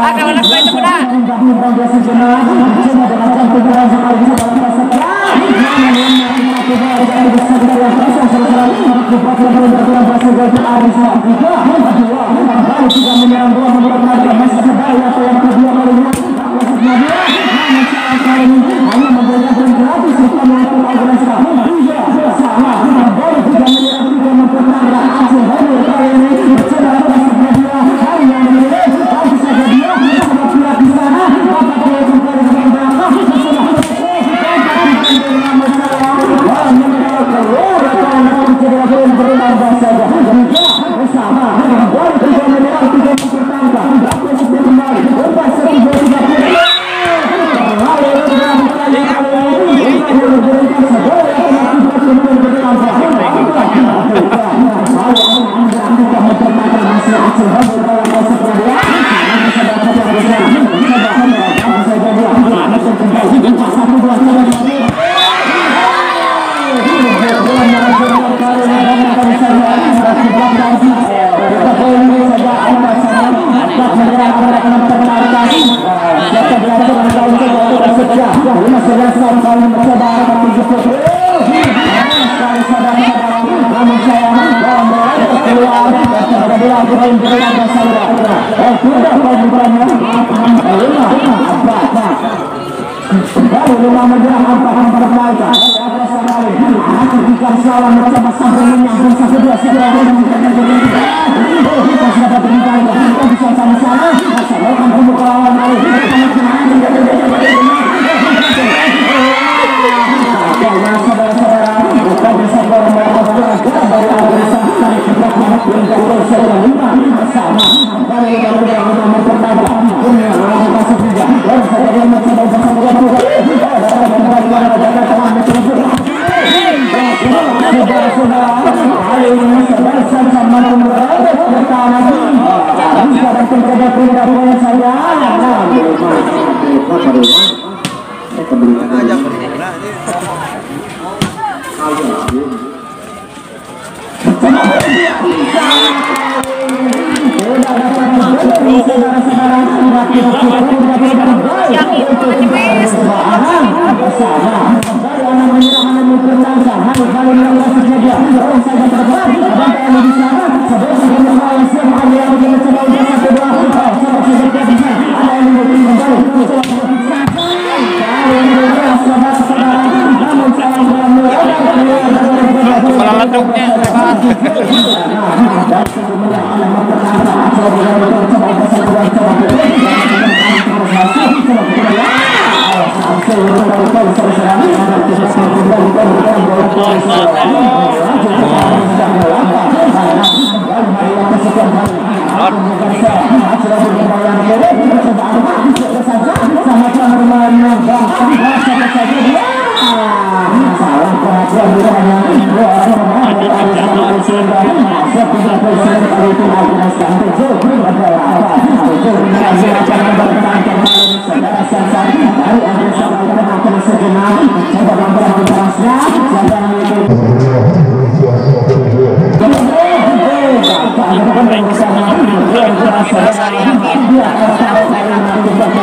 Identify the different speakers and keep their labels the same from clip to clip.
Speaker 1: Ah, kalau nak main tu pernah. Sudah menyerang bola menurut Nadia masih sebaya yang kedua kali ini. Lalu lima kita sudah Kita bisa kepada perintah saya saya Yang itu menipis. Salah perhatian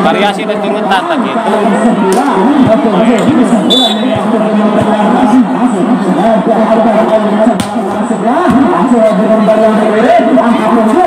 Speaker 1: variasi kejurutan tadi. Itu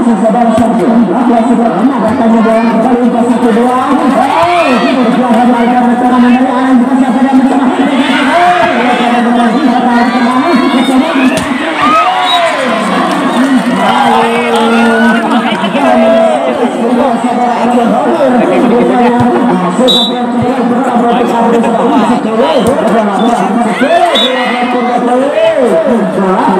Speaker 1: masih saudara Sergio Rafael Sudirman datangnya bola kembali untuk satu dua berjuang karena cara mengenai Alan bukan siapa yang mencoba Wow.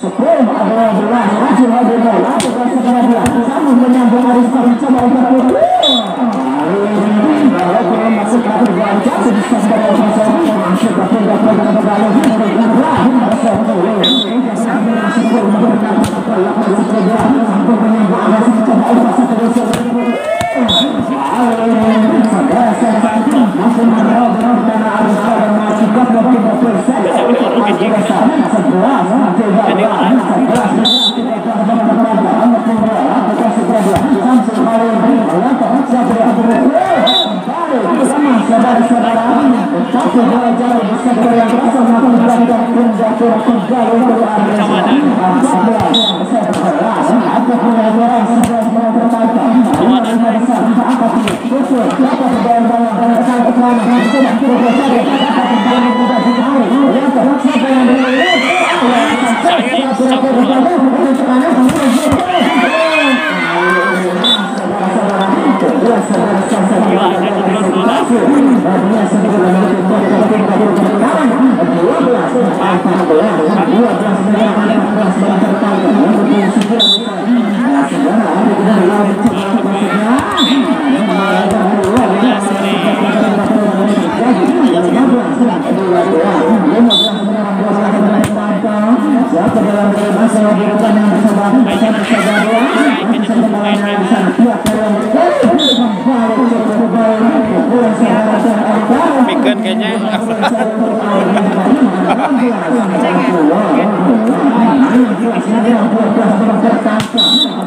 Speaker 1: Sepuluh adalah belas, maju lagi bola, lakukan segera bola, sambung menyambung Arista mencoba untuk masuk Arista dan masih ke perjuangan Migan kayaknya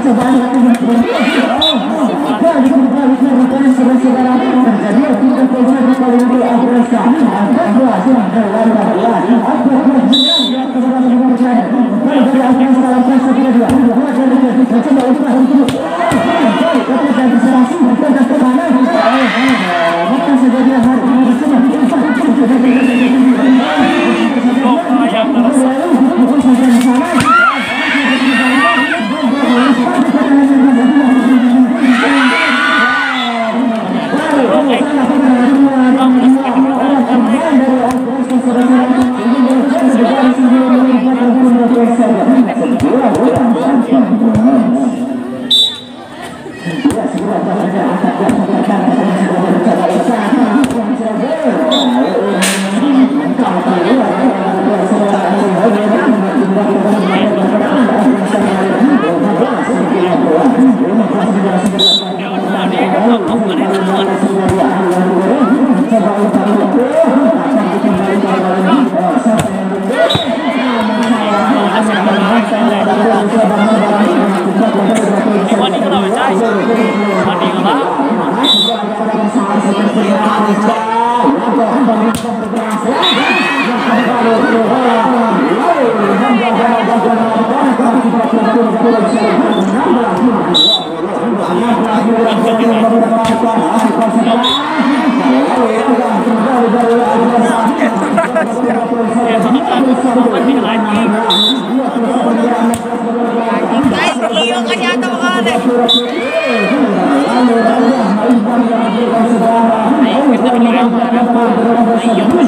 Speaker 1: Gracias. Thank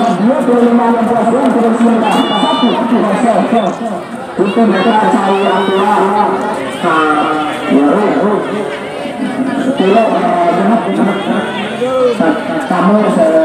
Speaker 1: dalam proses bersihkan satu proses itu mereka cari yang tua Tilo, jenak, jenak, jenak. Tamu, saya,